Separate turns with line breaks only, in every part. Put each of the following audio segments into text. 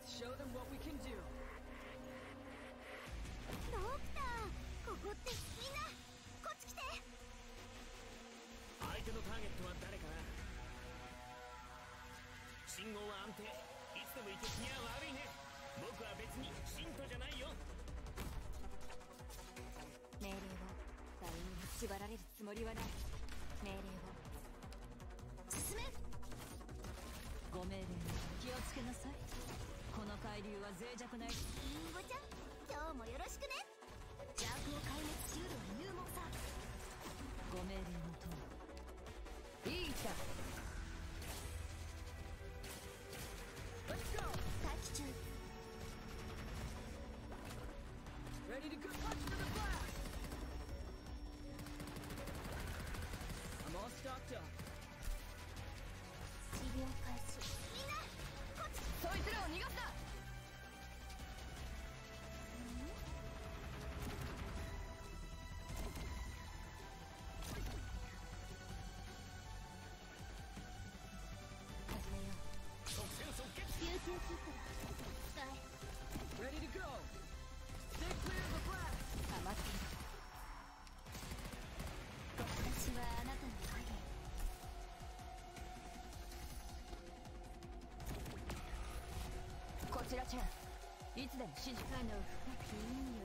Let's show them what we can do.
ドクターここってみんな。こっち来て。
相手のターゲットは誰かな？信号は安定。いつでも行け気は悪いね。僕は別に信徒じゃないよ。
命令を誰にも縛られるつもりはない。命令を進め。
ご命令に気をつけなさい海流は脆弱な
リンゴちゃん今日もよろしくね。邪悪を壊滅しうるは入門さ。
ご命令のとおりいいか
blast! I'm all stocked up. Ready to go. Stay clear of the blast.
余っている私はあなたの影
こちらちゃんいつでも指示
かの深き意味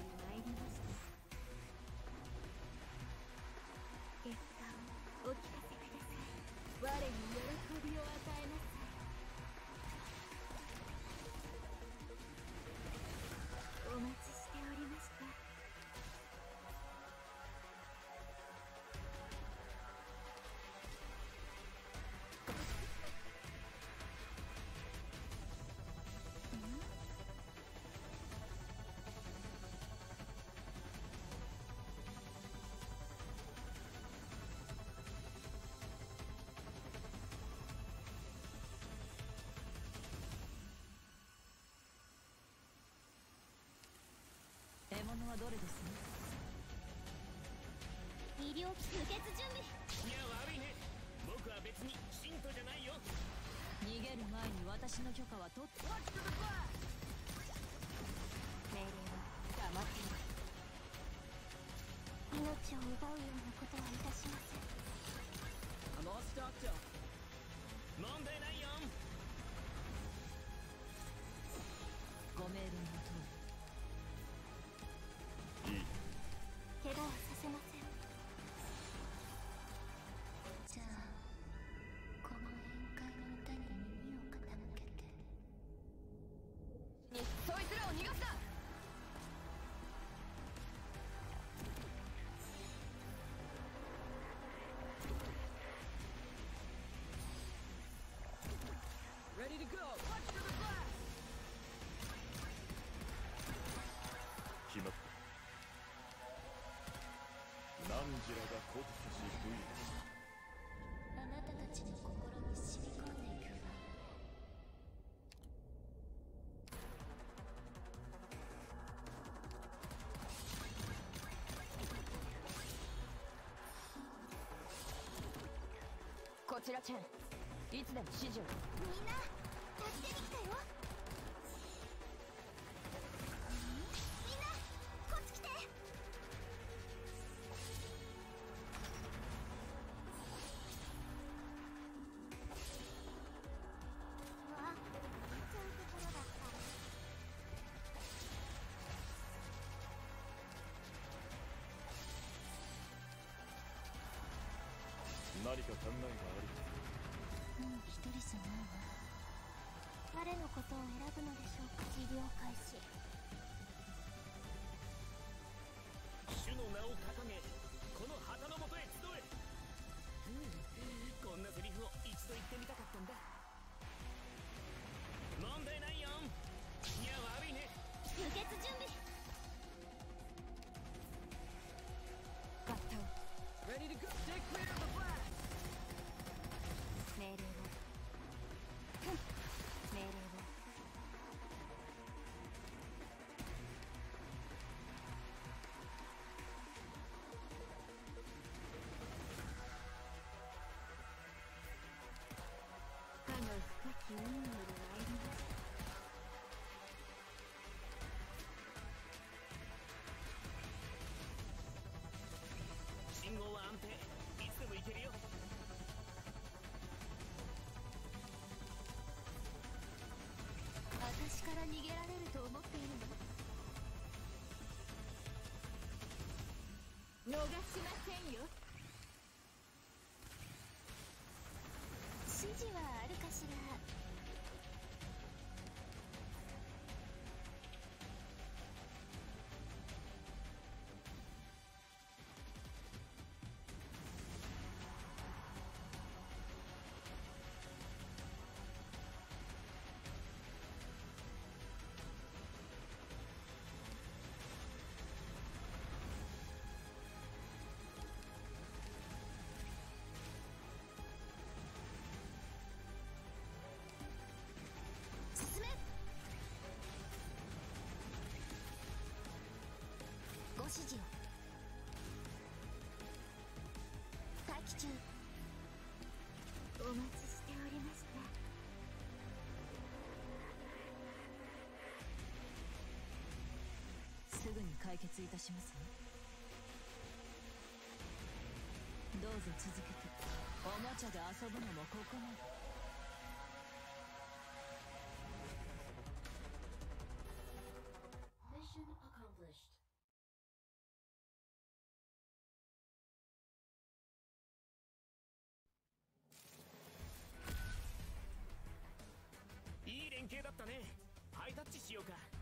獲物はどれですね？
医療機輸血準備。
いや悪いね。僕は別に信徒じゃないよ。
逃げる前に私の許可は取って.
命令は黙ってい。る命を奪うようなことはいたしません.
問題ない
Ready to go. The.
決まった。汝らがコブサし V
あなたたちの心に染み込んでいくわ
こちらチェン。いつでも指示を。
みんな助けに来たよみんなこっち来て。わあ終わっちゃうところだった
何か考えがある。
もう一人じゃないわ。誰のことを選ぶのでしょうか？治療開始。
主の名を掲げこの旗のもとへ集え。うんこんなセリフを一度言ってみたかったんだ。問題ないよ。いや悪いね。
輸血準備信号は安定。いつでも
けるよ。
私から逃げられると思っているの？逃しませんよ。指示はあるかしら？機長お待ちしておりました。
すぐに解決いたしますね。どうぞ続けて。おもちゃで遊ぶのもここまで。
ね。ハイタッチしようか。